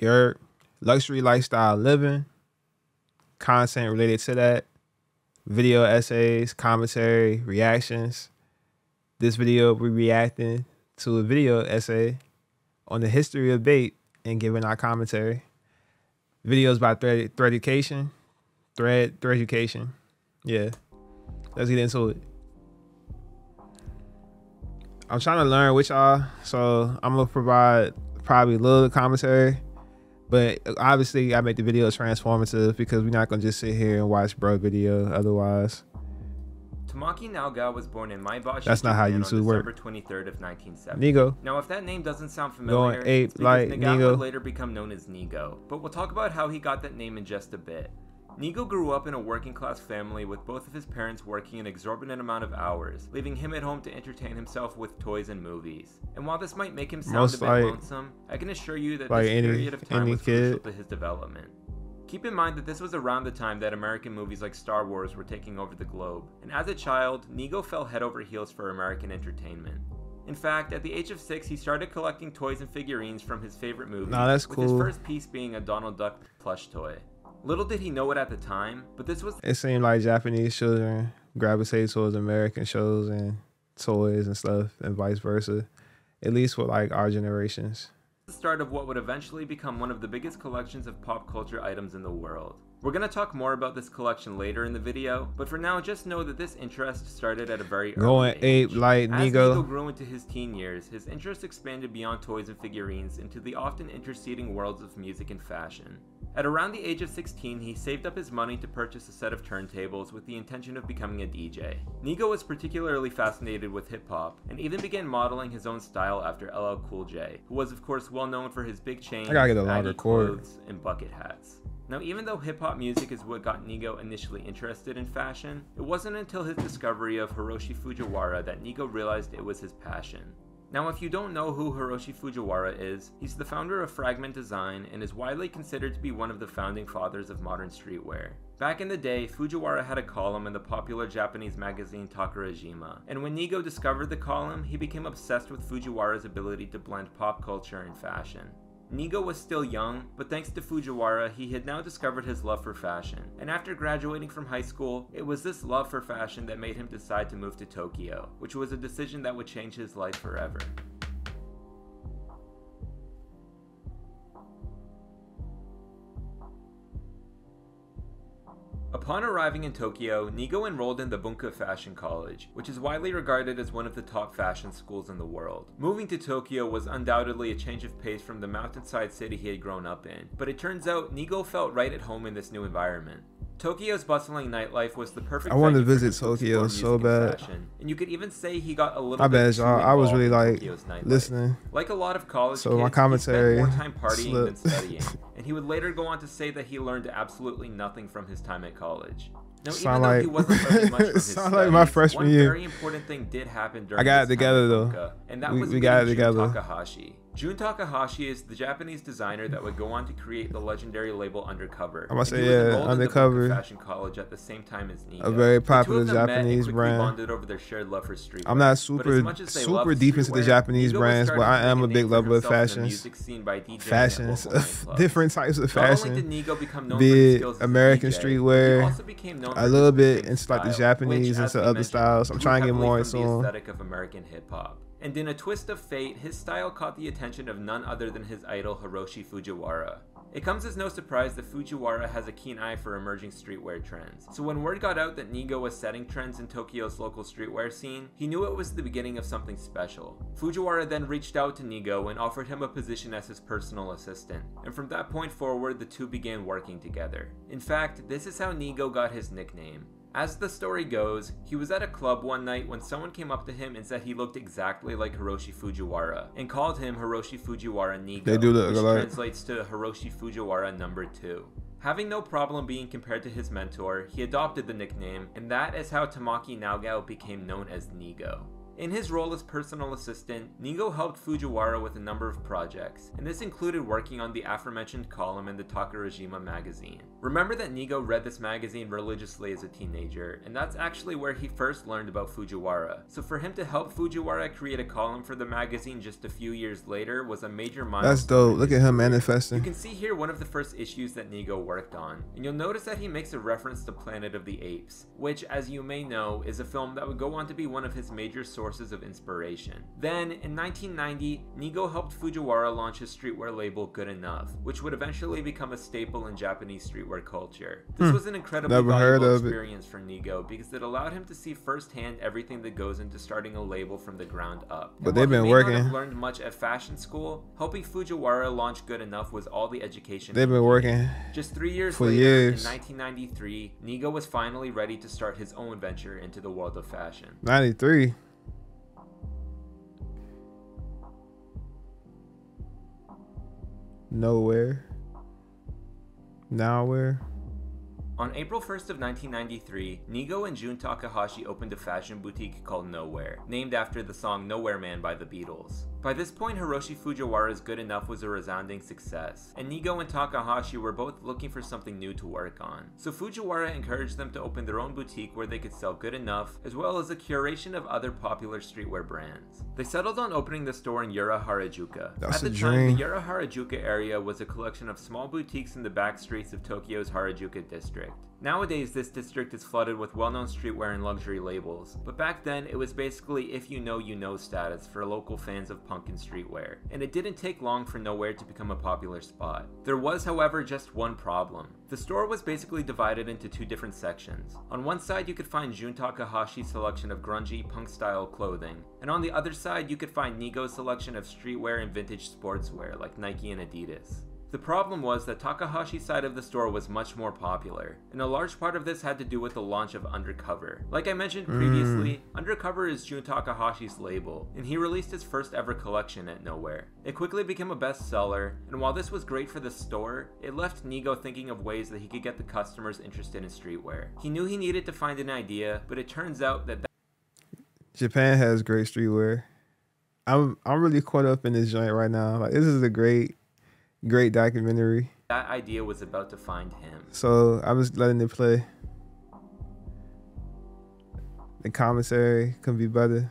your luxury lifestyle living, content related to that, video essays, commentary, reactions. This video we're reacting to a video essay on the history of Bape and giving our commentary. Videos by thread, Threaducation, thread, Threaducation. Yeah, let's get into it. I'm trying to learn with y'all, so I'm gonna provide probably a little commentary, but uh, obviously I make the video transformative because we're not gonna just sit here and watch bro video otherwise. Tomoaki Nagao was born in Maebashi, That's not how Japan YouTube on work. December 23rd of 1970. Nigo, Now, if that name doesn't sound familiar, Going ape it's because like Nagao Nigo. would later become known as Nigo. But we'll talk about how he got that name in just a bit. Nigo grew up in a working class family with both of his parents working an exorbitant amount of hours, leaving him at home to entertain himself with toys and movies. And while this might make him sound Most a bit like- lonesome, I can assure you that like this any- period of time was crucial kid. to his development. Keep in mind that this was around the time that American movies like Star Wars were taking over the globe, and as a child, Nigo fell head over heels for American entertainment. In fact, at the age of six, he started collecting toys and figurines from his favorite movies, Nah, that's with his first piece being a Donald Duck plush toy. Little did he know it at the time, but this was it seemed like Japanese children gravitate towards American shows and toys and stuff, and vice versa. At least with like our generations. the start of what would eventually become one of the biggest collections of pop culture items in the world. We're going to talk more about this collection later in the video, but for now, just know that this interest started at a very early Going age. ape like As Nigo. Nigo grew into his teen years, his interest expanded beyond toys and figurines into the often interceding worlds of music and fashion. At around the age of 16, he saved up his money to purchase a set of turntables with the intention of becoming a DJ. Nigo was particularly fascinated with hip hop and even began modeling his own style after LL Cool J, who was of course well known for his big chains, I gotta get a longer baggy clothes, and bucket hats. Now, even though hip hop music is what got Nigo initially interested in fashion, it wasn't until his discovery of Hiroshi Fujiwara that Nigo realized it was his passion. Now, if you don't know who Hiroshi Fujiwara is, he's the founder of Fragment Design and is widely considered to be one of the founding fathers of modern streetwear. Back in the day, Fujiwara had a column in the popular Japanese magazine Takarajima, and when Nigo discovered the column, he became obsessed with Fujiwara's ability to blend pop culture and fashion. Nigo was still young, but thanks to Fujiwara, he had now discovered his love for fashion. And after graduating from high school, it was this love for fashion that made him decide to move to Tokyo, which was a decision that would change his life forever. Upon arriving in Tokyo, Nigo enrolled in the Bunka Fashion College, which is widely regarded as one of the top fashion schools in the world. Moving to Tokyo was undoubtedly a change of pace from the mountainside city he had grown up in, but it turns out Nigo felt right at home in this new environment. Tokyo's bustling nightlife was the perfect I wanted to visit Tokyo so bad. fashion, and you could even say he got a little My bad, too y'all. I was really like listening. Like a lot of college So kids, my he commentary spent more time partying than studying, and he would later go on to say that he learned absolutely nothing from his time at college. Now, even Sound though like- he wasn't learning much from his sound like my freshman one year. very important thing did happen during I got it together, though. And that We- was we got it together. Takahashi. Jun Takahashi is the Japanese designer that would go on to create the legendary label Undercover. I'm gonna say, yeah, enrolled in the Undercover. Fashion College at the same time as Nigo. A very popular of them met and Japanese brand. bonded over their shared love for streetwear. I'm not But as super as super deep into the Japanese Nigo brands, but I am a big lover of fashions. music scene by DJing Fashions, different types of Not only fashion. did Nigo become known Be for his it skills American streetwear, also became known a little bit into like the Japanese, as into other styles. I'm trying to get more into the aesthetic of American hip hop. And in a twist of fate, his style caught the attention of none other than his idol Hiroshi Fujiwara. It comes as no surprise that Fujiwara has a keen eye for emerging streetwear trends. So when word got out that Nigo was setting trends in Tokyo's local streetwear scene, he knew it was the beginning of something special. Fujiwara then reached out to Nigo and offered him a position as his personal assistant. And from that point forward, the two began working together. In fact, this is how Nigo got his nickname. As the story goes, he was at a club one night when someone came up to him and said he looked exactly like Hiroshi Fujiwara and called him Hiroshi Fujiwara Nigo, They do look which alike. translates to Hiroshi Fujiwara number 2. Having no problem being compared to his mentor, he adopted the nickname, and that is how Tomoaki Nagao became known as Nigo. In his role as personal assistant, Nigo helped Fujiwara with a number of projects, and this included working on the aforementioned column in the Takarajima magazine. Remember that Nigo read this magazine religiously as a teenager, and that's actually where he first learned about Fujiwara. So for him to help Fujiwara create a column for the magazine just a few years later was a major milestone. That's dope. Look at him manifesting. You can see here one of the first issues that Nigo worked on, and you'll notice that he makes a reference to Planet of the Apes, which, as you may know, is a film that would go on to be one of his major sources of inspiration. Then, in 1990, Nigo helped Fujiwara launch his streetwear label Good Enough, which would eventually become a staple in Japanese streetwear culture. This Hmm. was an incredibly Never valuable of it. experience for Nigo because it allowed him to see firsthand everything that goes into starting a label from the ground up. But And they've been may not have working. learned much at fashion school, helping Fujiwara launch Good Enough was all the education They've been working. Just three years for later, years. in 1993, Nigo was finally ready to start his own venture into the world of fashion. 93. Nowhere. Nowhere. On April 1st of 1993, Nigo and Jun Takahashi opened a fashion boutique called Nowhere, named after the song Nowhere Man by the Beatles. By this point, Hiroshi Fujiwara's Good Enough was a resounding success, and Nigo and Takahashi were both looking for something new to work on. So Fujiwara encouraged them to open their own boutique where they could sell Good Enough, as well as a curation of other popular streetwear brands. They settled on opening the store in Ura Harajuku. That's At the time, dream. the Ura Harajuku area was a collection of small boutiques in the back streets of Tokyo's Harajuku district. Nowadays, this district is flooded with well known streetwear and luxury labels, but back then it was basically if you know, you know status for local fans of punk and streetwear, and it didn't take long for Nowhere to become a popular spot. There was, however, just one problem. The store was basically divided into two different sections. On one side, you could find Jun Takahashi's selection of grungy punk style clothing, and on the other side, you could find Nigo's selection of streetwear and vintage sportswear like Nike and Adidas. The problem was that Takahashi's side of the store was much more popular, and a large part of this had to do with the launch of Undercover. Like I mentioned mm. previously, Undercover is Jun Takahashi's label, and he released his first ever collection at Nowhere. It quickly became a bestseller, and while this was great for the store, it left Nigo thinking of ways that he could get the customers interested in streetwear. He knew he needed to find an idea, but it turns out that Japan has great streetwear. I'm I'm really caught up in this joint right now. Like this is a great, great documentary. that idea was about to find him. So I'm just letting it play. The commentary can be better.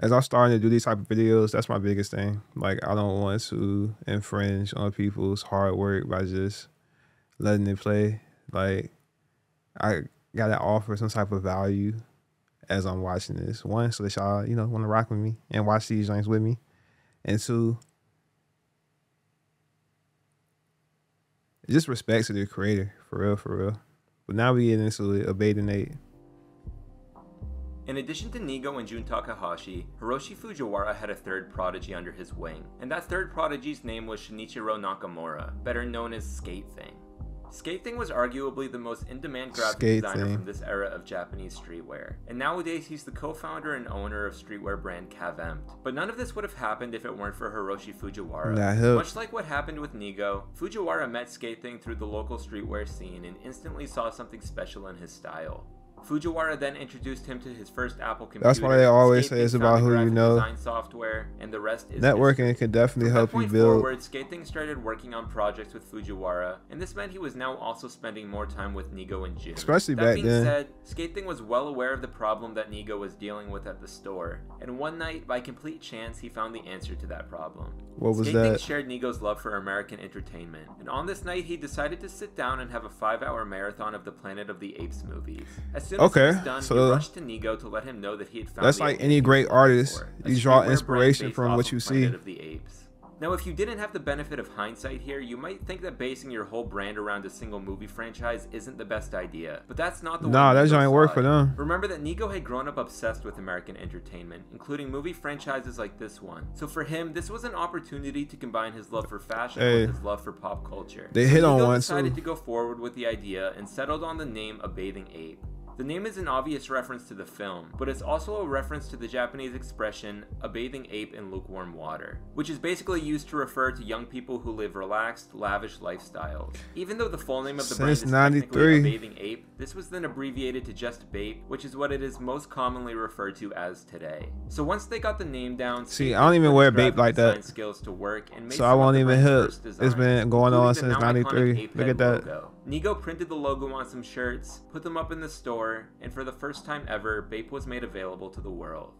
As I'm starting to do these type of videos, that's my biggest thing. Like I don't want to infringe on people's hard work by just letting it play. Like I gotta offer some type of value as I'm watching this. One, so that y'all, you know, want to rock with me and watch these joints with me. And two, just respect to the creator, for real, for real. But now we get into Bape and eight. In addition to Nigo and Jun Takahashi, Hiroshi Fujiwara had a third prodigy under his wing, and that third prodigy's name was Shinichiro Nakamura, better known as Skate Thing. Skate Thing was arguably the most in-demand graphic Skate designer Thing. from this era of Japanese streetwear, and nowadays he's the co-founder and owner of streetwear brand Cav Empt. But none of this would have happened if it weren't for Hiroshi Fujiwara. Nah, Much like what happened with Nigo, Fujiwara met Skate Thing through the local streetwear scene and instantly saw something special in his style. Fujiwara then introduced him to his first Apple computer. That's why they always say it's about who you know. Design software, and the rest is Networking history. can definitely From help you build. forward, Skate Thing started working on projects with Fujiwara, and this meant he was now also spending more time with Nigo and Jun. Especially that back being then. said, Skate Thing was well aware of the problem that Nigo was dealing with at the store, and one night, by complete chance, he found the answer to that problem. What was Skate Thing that? shared Nigo's love for American entertainment, and on this night, he decided to sit down and have a five-hour marathon of the Planet of the Apes movies. As Okay, done, so- to Nigo to let him know that he had found That's like any great artist. You draw inspiration from what you see. of the Apes. Now, if you didn't have the benefit of hindsight here, you might think that basing your whole brand around a single movie franchise isn't the best idea. But that's not the way Nah, that joint work for them. Remember that Nigo had grown up obsessed with American entertainment, including movie franchises like this one. So for him, this was an opportunity to combine his love for fashion Hey. with his love for pop culture. They So hit on Nigo one, decided too. to go forward with the idea and settled on the name A Bathing Ape. The name is an obvious reference to the film, but it's also a reference to the Japanese expression, a bathing ape in lukewarm water, which is basically used to refer to young people who live relaxed, lavish lifestyles. Even though the full name of the brand Since is technically a 93. bathing ape, this was then abbreviated to just Bape, which is what it is most commonly referred to as today. So once they got the name down, See, I don't even wear Bape like that. Skills to work and So I won't even hit. It's been going on since 93. Look at that. logo. Nigo printed the logo on some shirts, put them up in the store, and for the first time ever, Bape was made available to the world.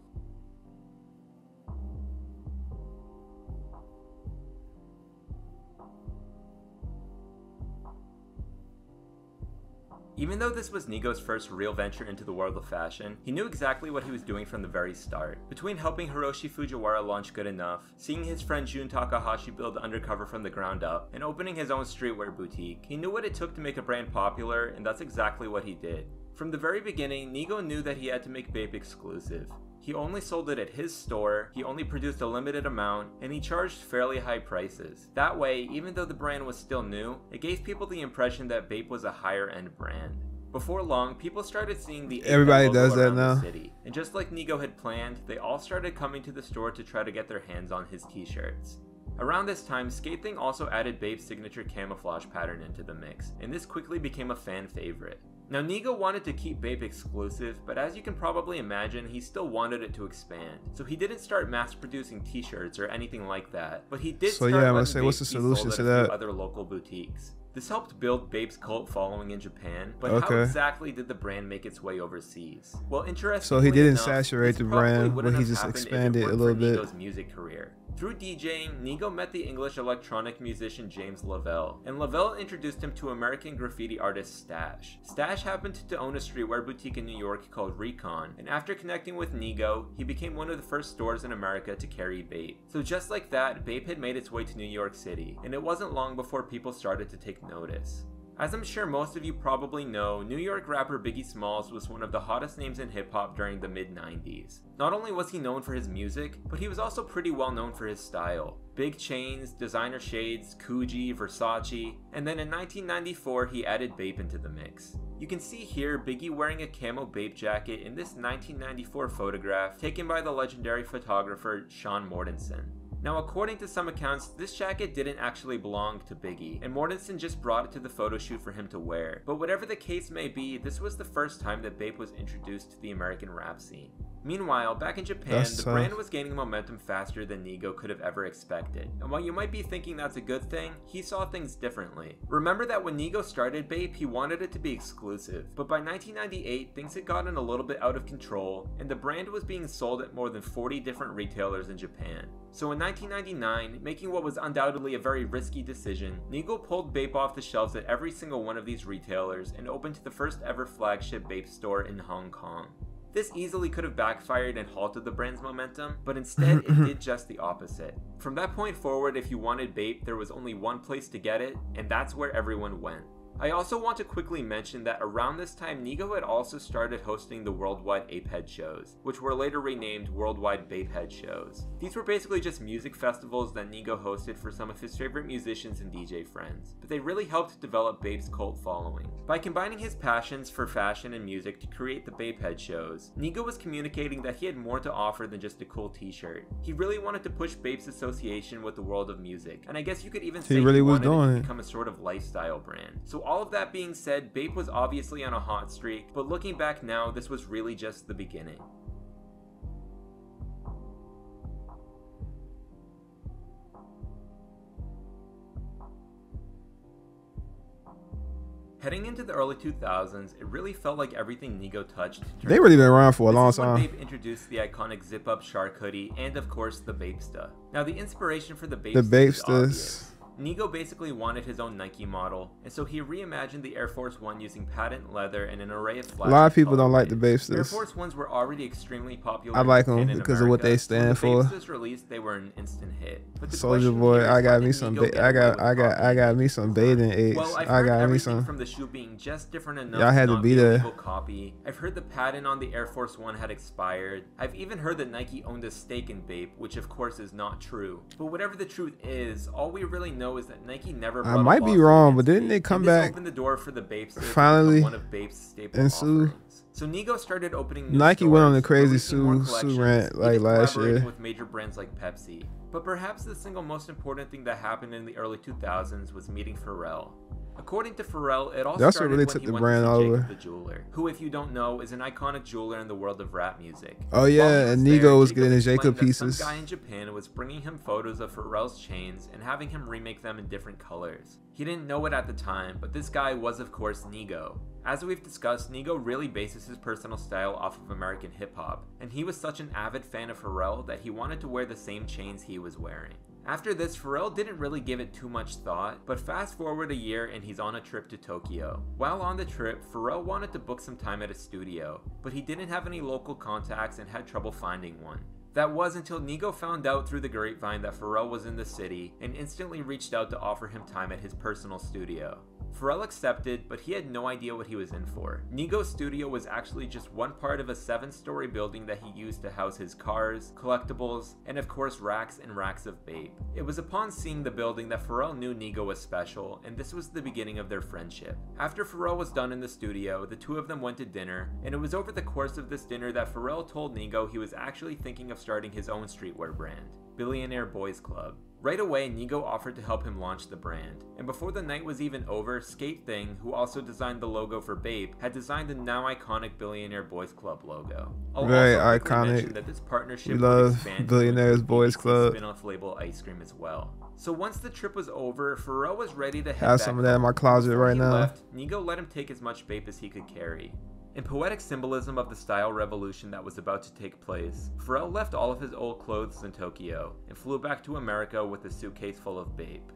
Even though this was Nigo's first real venture into the world of fashion, he knew exactly what he was doing from the very start. Between helping Hiroshi Fujiwara launch Good Enough, seeing his friend Jun Takahashi build Undercover from the ground up, and opening his own streetwear boutique, he knew what it took to make a brand popular, and that's exactly what he did. From the very beginning, Nigo knew that he had to make Bape exclusive. He only sold it at his store, he only produced a limited amount, and he charged fairly high prices. That way, even though the brand was still new, it gave people the impression that Bape was a higher end brand. Before long, people started seeing the Everybody logo does that now. city. And just like Nigo had planned, they all started coming to the store to try to get their hands on his t-shirts. Around this time, Skate Thing also added Bape's signature camouflage pattern into the mix, and this quickly became a fan favorite. Now, Nigo wanted to keep Bape exclusive, but as you can probably imagine, he still wanted it to expand. So he didn't start mass producing t-shirts or anything like that, but he did So, start yeah, I'm gonna say, what's the solution to at a few that? other local boutiques. This helped build Bape's cult following in Japan, but how exactly did the brand make its way overseas? Well, interesting. So he didn't enough, saturate the brand, but he just happened if it expanded a little bit. Nigo's music career. Through DJing, Nigo met the English electronic musician James Lavelle, and Lavelle introduced him to American graffiti artist Stash. Stash happened to own a streetwear boutique in New York called Recon, and after connecting with Nigo, he became one of the first stores in America to carry Bape. So just like that, Bape had made its way to New York City, and it wasn't long before people started to take notice. As I'm sure most of you probably know, New York rapper Biggie Smalls was one of the hottest names in hip hop during the mid 90s. Not only was he known for his music, but he was also pretty well known for his style. Big chains, designer shades, Coogi, Versace, and then in 1994 he added Bape into the mix. You can see here Biggie wearing a camo Bape jacket in this 1994 photograph taken by the legendary photographer Shawn Mortensen. Now, according to some accounts, this jacket didn't actually belong to Biggie, and Mortensen just brought it to the photo shoot for him to wear. But whatever the case may be, this was the first time that Bape was introduced to the American rap scene. Meanwhile, back in Japan, That's the tough. brand was gaining momentum faster than Nigo could have ever expected. And while you might be thinking that's a good thing, he saw things differently. Remember that when Nigo started Bape, he wanted it to be exclusive. But by 1998, things had gotten a little bit out of control, and the brand was being sold at more than 40 different retailers in Japan. So in 1999, making what was undoubtedly a very risky decision, Nigo pulled Bape off the shelves at every single one of these retailers and opened the first ever flagship Bape store in Hong Kong. This easily could have backfired and halted the brand's momentum, but instead it did just the opposite. From that point forward, if you wanted Bape, there was only one place to get it, and that's where everyone went. I also want to quickly mention that around this time, Nigo had also started hosting the Worldwide Apehead shows, which were later renamed Worldwide Bapehead shows. These were basically just music festivals that Nigo hosted for some of his favorite musicians and DJ friends, but they really helped develop Bape's cult following. By combining his passions for fashion and music to create the Bapehead shows, Nigo was communicating that he had more to offer than just a cool t-shirt. He really wanted to push Bape's association with the world of music, and I guess you could even say he really was wanted it doing to become a sort of lifestyle brand. So all of that being said, Bape was obviously on a hot streak, but looking back now, this was really just the beginning. Heading into the early 2000s, it really felt like everything Nigo touched. They really been around for a long time. Bape introduced the iconic zip-up shark hoodie and, of course, the Bapesta. Now, the inspiration for the Bapesta The is Nigo basically wanted his own Nike model, and so he reimagined the Air Force One using patent leather and an array of A lot of people don't like the colorways. Air Force Ones were already extremely popular. I like them because of what they America. stand when for. Bapestas released, they were an instant hit. Soldier boy, I got me some. Ba- I got, I got, I got me some bathing apes. Well, I got me some. from the shoe being just different enough. Y'all had to be there. Copy. I've heard the patent on the Air Force One had expired. I've even heard that Nike owned a stake in Bape, which of course is not true. But whatever the truth is, all we really know is that Nike never. I a might be wrong, but didn't they come back Opened the door for the Bapes finally one of Bape's staple and sue? So Nigo started opening. New Nike went on the crazy sue- sue rant, like, last year. with major brands like Pepsi. But perhaps the single most important thing that happened in the early 2000s was meeting Pharrell. According to Pharrell, it all That's started really when took he the went brand to see over. The Jeweler, who, if you don't know, is an iconic jeweler in the world of rap music. Oh yeah, and there, Nigo was getting his Jacob pieces. Some guy in Japan was bringing him photos of Pharrell's chains and having him remake them in different colors. He didn't know it at the time, but this guy was of course Nigo. As we've discussed, Nigo really bases his personal style off of American hip hop, and he was such an avid fan of Pharrell that he wanted to wear the same chains he was wearing. After this, Pharrell didn't really give it too much thought, but fast forward a year and he's on a trip to Tokyo. While on the trip, Pharrell wanted to book some time at a studio, but he didn't have any local contacts and had trouble finding one. That was until Nigo found out through the grapevine that Pharrell was in the city and instantly reached out to offer him time at his personal studio. Pharrell accepted, but he had no idea what he was in for. Nigo's studio was actually just one part of a seven story building that he used to house his cars, collectibles, and of course racks and racks of Bape. It was upon seeing the building that Pharrell knew Nigo was special, and this was the beginning of their friendship. After Pharrell was done in the studio, the two of them went to dinner, and it was over the course of this dinner that Pharrell told Nigo he was actually thinking of starting his own streetwear brand, Billionaire Boys Club. Right away, Nigo offered to help him launch the brand. And before the night was even over, Skate Thing, who also designed the logo for Bape, had designed the now iconic Billionaire Boys Club logo. I'll Very iconic. That this partnership We love Billionaires Boys Club. Spin-off label ice cream as well. So once the trip was over, Pharrell was ready to head Have back some of that in my closet right now. Left, Nigo let him take as much Bape as he could carry. In poetic symbolism of the style revolution that was about to take place, Pharrell left all of his old clothes in Tokyo and flew back to America with a suitcase full of Bape.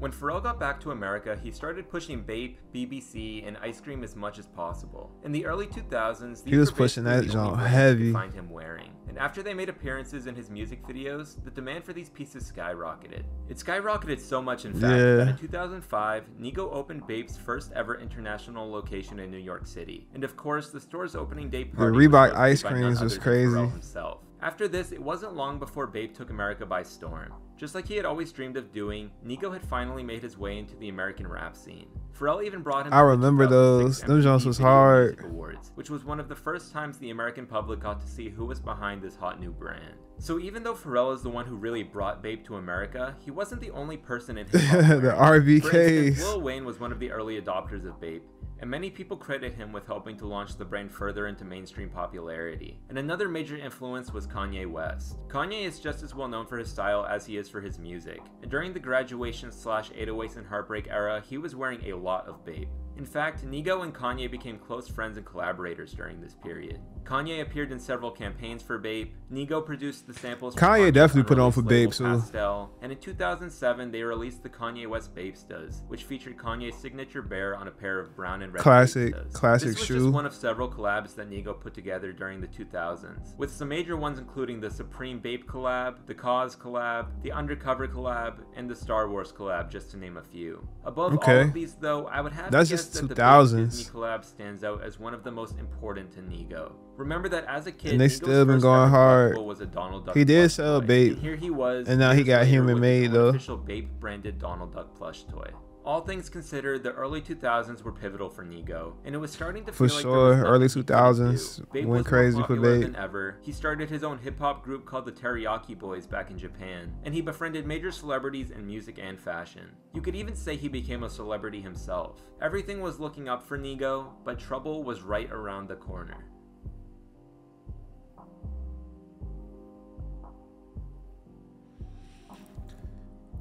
When Pharrell got back to America, he started pushing Bape, BBC, and ice cream as much as possible. In the early 2000s, these He was pushing that the could heavy. Find him wearing. And after they made appearances in his music videos, the demand for these pieces skyrocketed. It skyrocketed so much, in fact, Yeah. that in 2005, Nigo opened Bape's first ever international location in New York City. And of course, the store's opening day party was Reebok ice creams was crazy. himself. After this, it wasn't long before Bape took America by storm. Just like he had always dreamed of doing, Nigo had finally made his way into the American rap scene. Pharrell even brought him I remember 2006 those. Them MTV joints was hard. Awards, which was one of the first times the American public got to see who was behind this hot new brand. So even though Pharrell is the one who really brought Bape to America, he wasn't the only person in hip the. For instance, Lil Wayne was one of the early adopters of Bape, and many people credit him with helping to launch the brand further into mainstream popularity. And another major influence was Kanye West. Kanye is just as well known for his style as he is for his music, and during the graduation slash 808s and Heartbreak era, he was wearing a lot of Bape. In fact, Nigo and Kanye became close friends and collaborators during this period. Kanye appeared in several campaigns for Bape. Nigo produced the samples. Kanye definitely put on for Bape, too. Pastel, and in 2007 they released the Kanye West Bapestas, which featured Kanye's signature bear on a pair of brown and red Classic- Bapestas. classic this was shoe. just one of several collabs that Nigo put together during the 2000s, with some major ones including the Supreme Bape collab, the KAWS collab, the Undercover collab, and the Star Wars collab, just to name a few. Above all Okay. of these, though, I would have That's to guess the 2000s. Bape Disney collab stands out as one of the most important to Nigo. Remember that as a kid, And they Nigo's still been going hard. Was a Donald Duck He did sell toy. Bape. And here he was, And now he got human made, though. Official Bape branded Donald Duck plush toy. All things considered, the early 2000s were pivotal for Nigo, and it was starting to For feel like there sure, early he couldn't 2000s do. Bape went crazy for Bape. than ever. He started his own hip hop group called the Teriyaki Boyz back in Japan, and he befriended major celebrities in music and fashion. You could even say he became a celebrity himself. Everything was looking up for Nigo, but trouble was right around the corner.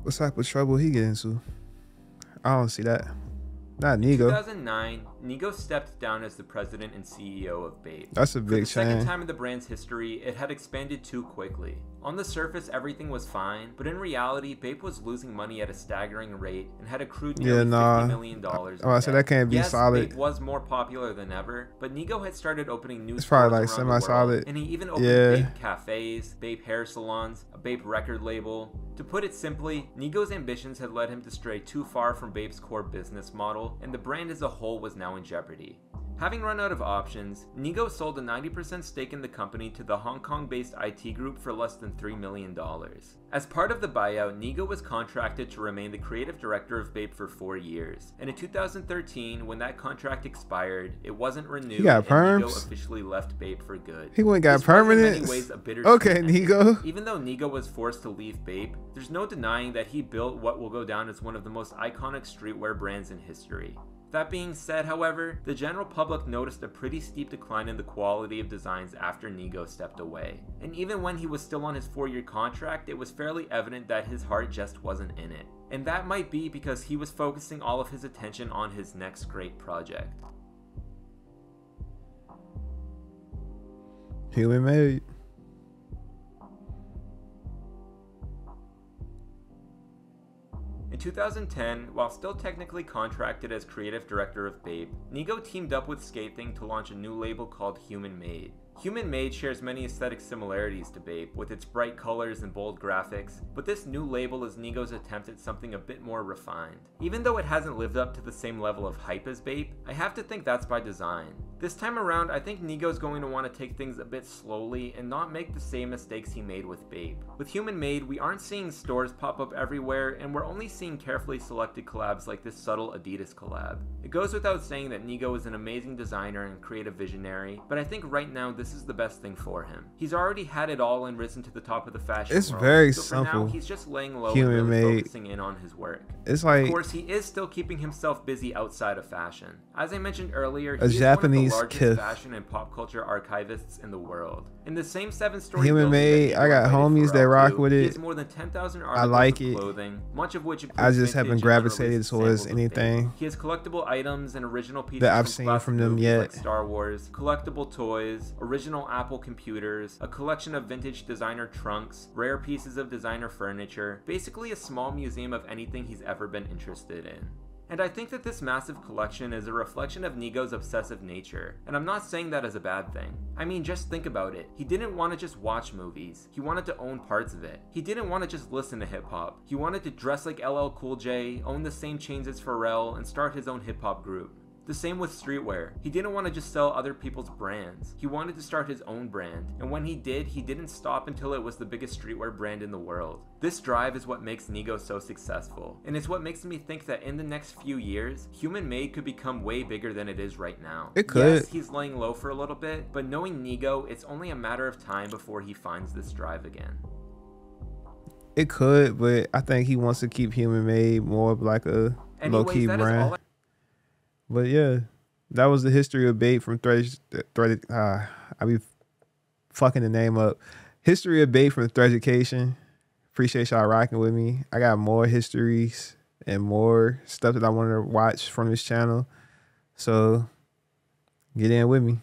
What type of trouble he get into? I don't see that. Not Nigo. 2009, Nigo stepped down as the president and CEO of Bape. That's a big For the second change. time in the brand's history, it had expanded too quickly. On the surface, everything was fine, but in reality, Bape was losing money at a staggering rate and had accrued Yeah, nearly nah. $50 million. dollars Oh, I said that can't be yes, solid. Bape was more popular than ever, but Nigo had started opening new It's probably, like, semi-solid. and he even opened Yeah. Bape cafes, Bape hair salons, a Bape record label. To put it simply, Nigo's ambitions had led him to stray too far from Bape's core business model, and the brand as a whole was now in jeopardy. Having run out of options, Nigo sold a 90% stake in the company to the Hong Kong based IT group for less than $3 million. As part of the buyout, Nigo was contracted to remain the creative director of Bape for four years. And in 2013, when that contract expired, it wasn't renewed He got perms? Nigo officially left Bape for good. He went got This was in many permanent. ways a bittersweet Okay. Nigo. Even though Nigo was forced to leave Bape, there's no denying that he built what will go down as one of the most iconic streetwear brands in history. That being said, however, the general public noticed a pretty steep decline in the quality of designs after Nigo stepped away. And even when he was still on his four year contract, it was fairly evident that his heart just wasn't in it. And that might be because he was focusing all of his attention on his next great project. Human made. In 2010, while still technically contracted as creative director of Bape, Nigo teamed up with Skate Thing to launch a new label called Human Made. Human Made shares many aesthetic similarities to Bape, with its bright colors and bold graphics, but this new label is Nigo's attempt at something a bit more refined. Even though it hasn't lived up to the same level of hype as Bape, I have to think that's by design. This time around, I think Nigo's going to want to take things a bit slowly and not make the same mistakes he made with Bape. With Human Made, we aren't seeing stores pop up everywhere, and we're only seeing carefully selected collabs like this subtle Adidas collab. It goes without saying that Nigo is an amazing designer and creative visionary, but I think right now this is the best thing for him. He's already had it all and risen to the top of the fashion It's world, very so for now, simple. he's just laying low Human and really Made. focusing in on his work. It's like, Of course, he is still keeping himself busy outside of fashion. As I mentioned earlier, A Japanese the largest kith. fashion and pop culture archivists in the world. In the same seven-story Human Made, I got homies that rock with it. more than 10,000 articles like of it. clothing, much of which I just haven't gravitated towards anything He has collectible items and original pieces that I've from seen from them yet. like Star Wars, collectible toys, original Apple computers, a collection of vintage designer trunks, rare pieces of designer furniture, basically a small museum of anything he's ever been interested in. And I think that this massive collection is a reflection of Nigo's obsessive nature, and I'm not saying that as a bad thing. I mean, just think about it. He didn't want to just watch movies, he wanted to own parts of it. He didn't want to just listen to hip hop, he wanted to dress like LL Cool J, own the same chains as Pharrell, and start his own hip hop group. The same with streetwear. He didn't want to just sell other people's brands. He wanted to start his own brand. And when he did, he didn't stop until it was the biggest streetwear brand in the world. This drive is what makes Nigo so successful. And it's what makes me think that in the next few years, Human Made could become way bigger than it is right now. It could. Yes, he's laying low for a little bit, but knowing Nigo, it's only a matter of time before he finds this drive again. it could, but I think he wants to keep Human Made more of like a low key brand. But yeah, that was the history of Bape from Thread. Thread uh, I be fucking the name up. History of Bape from Threaducation. Appreciate y'all rocking with me. I got more histories and more stuff that I want to watch from this channel. So get in with me.